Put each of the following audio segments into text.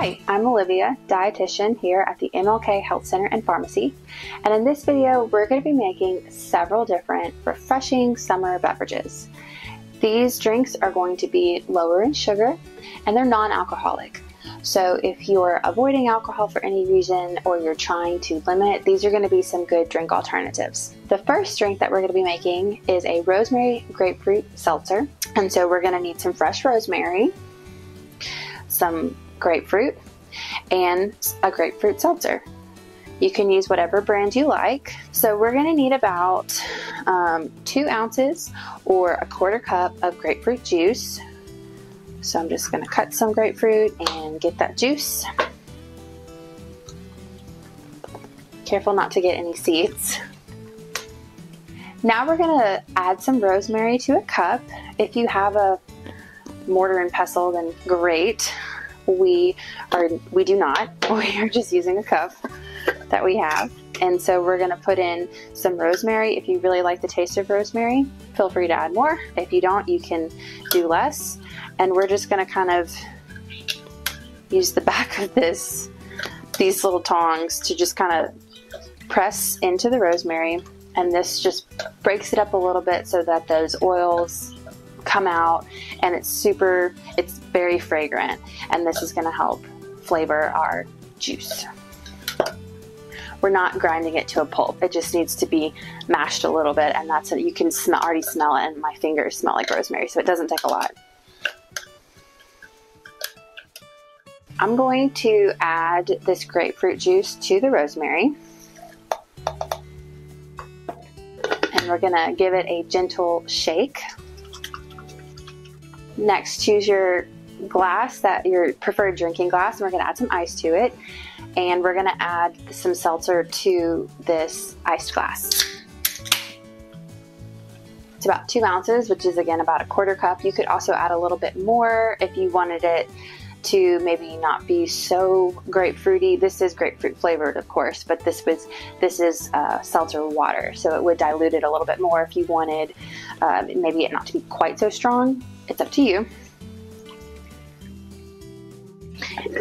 Hi, I'm Olivia, dietitian here at the MLK Health Center and Pharmacy. And in this video, we're going to be making several different refreshing summer beverages. These drinks are going to be lower in sugar and they're non-alcoholic. So if you're avoiding alcohol for any reason or you're trying to limit, these are going to be some good drink alternatives. The first drink that we're going to be making is a rosemary grapefruit seltzer. And so we're going to need some fresh rosemary, some grapefruit, and a grapefruit seltzer. You can use whatever brand you like. So we're gonna need about um, two ounces or a quarter cup of grapefruit juice. So I'm just gonna cut some grapefruit and get that juice. Careful not to get any seeds. Now we're gonna add some rosemary to a cup. If you have a mortar and pestle, then great we are we do not. We are just using a cup that we have. And so we're going to put in some rosemary. If you really like the taste of rosemary, feel free to add more. If you don't, you can do less. And we're just going to kind of use the back of this these little tongs to just kind of press into the rosemary and this just breaks it up a little bit so that those oils come out and it's super, it's very fragrant and this is gonna help flavor our juice. We're not grinding it to a pulp. It just needs to be mashed a little bit and that's it. You can smell, already smell it and my fingers smell like rosemary so it doesn't take a lot. I'm going to add this grapefruit juice to the rosemary. And we're gonna give it a gentle shake. Next, choose your glass that your preferred drinking glass and we're going to add some ice to it and we're going to add some seltzer to this iced glass. It's about two ounces, which is again about a quarter cup. You could also add a little bit more if you wanted it to maybe not be so grapefruity. This is grapefruit flavored, of course, but this was this is uh, seltzer water, so it would dilute it a little bit more if you wanted uh, maybe it not to be quite so strong. It's up to you.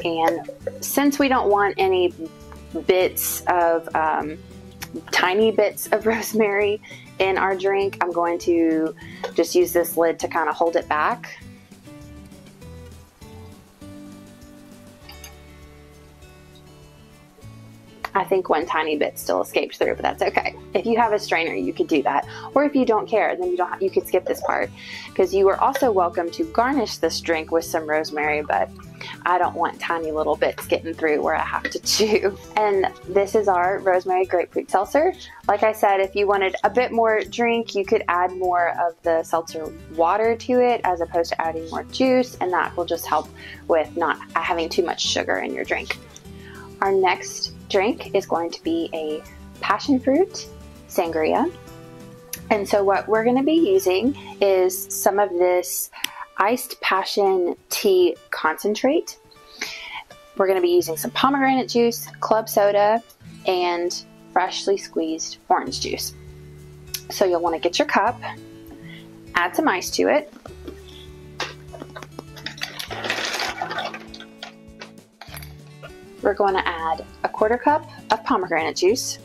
And since we don't want any bits of um, tiny bits of rosemary in our drink, I'm going to just use this lid to kind of hold it back. I think one tiny bit still escaped through, but that's okay. If you have a strainer, you could do that. Or if you don't care, then you don't have, you could skip this part because you are also welcome to garnish this drink with some rosemary, but I don't want tiny little bits getting through where I have to chew. And this is our rosemary grapefruit seltzer. Like I said, if you wanted a bit more drink, you could add more of the seltzer water to it as opposed to adding more juice, and that will just help with not having too much sugar in your drink. Our next drink is going to be a passion fruit sangria. And so what we're going to be using is some of this iced passion tea concentrate. We're going to be using some pomegranate juice, club soda, and freshly squeezed orange juice. So you'll want to get your cup, add some ice to it, we're going to add a quarter cup of pomegranate juice.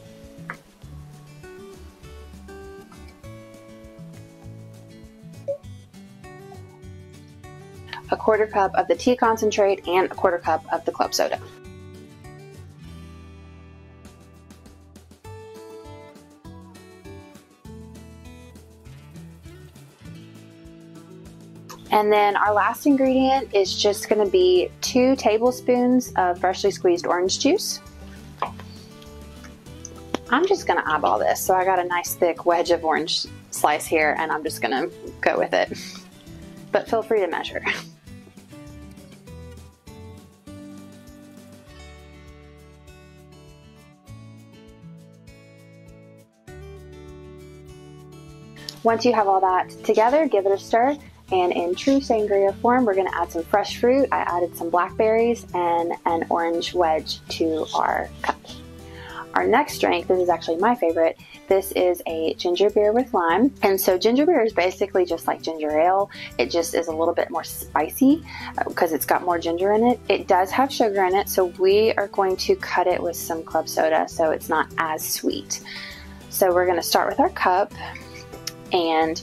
A quarter cup of the tea concentrate and a quarter cup of the club soda. And then our last ingredient is just gonna be two tablespoons of freshly squeezed orange juice. I'm just gonna eyeball this. So I got a nice thick wedge of orange slice here and I'm just gonna go with it. But feel free to measure. Once you have all that together, give it a stir and in true sangria form, we're going to add some fresh fruit. I added some blackberries and an orange wedge to our cup. Our next drink, this is actually my favorite. This is a ginger beer with lime. And so ginger beer is basically just like ginger ale. It just is a little bit more spicy because uh, it's got more ginger in it. It does have sugar in it, so we are going to cut it with some club soda so it's not as sweet. So we're to start with our cup and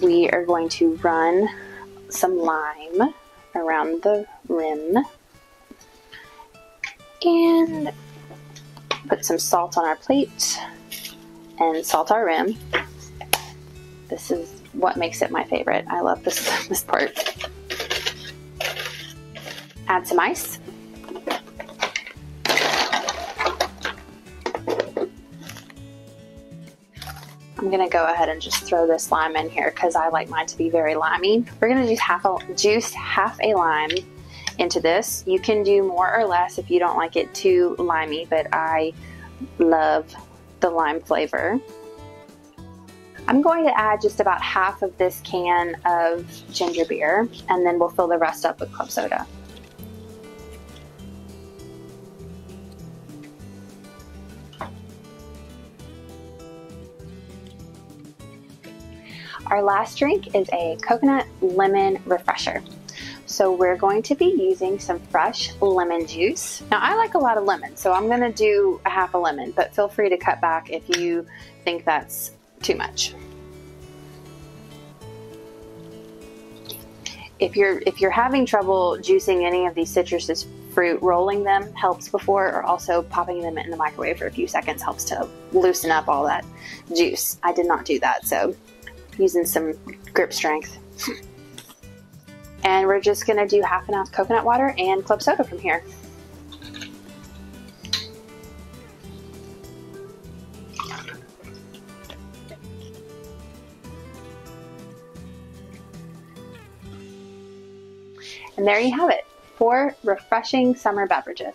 we are going to run some lime around the rim and put some salt on our plate and salt our rim. This is what makes it my favorite. I love this, this part. Add some ice. I'm gonna go ahead and just throw this lime in here because I like mine to be very limey. We're gonna juice half a, juice half a lime into this. You can do more or less if you don't like it too limey, but I love the lime flavor. I'm going to add just about half of this can of ginger beer and then we'll fill the rest up with club soda. Our last drink is a coconut lemon refresher. So we're going to be using some fresh lemon juice. Now I like a lot of lemon, so I'm gonna do a half a lemon, but feel free to cut back if you think that's too much. If you're if you're having trouble juicing any of these citruses fruit, rolling them helps before, or also popping them in the microwave for a few seconds helps to loosen up all that juice. I did not do that, so using some grip strength. and we're just gonna do half an ounce coconut water and club soda from here. And there you have it, four refreshing summer beverages.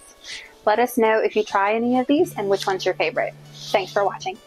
Let us know if you try any of these and which one's your favorite. Thanks for watching.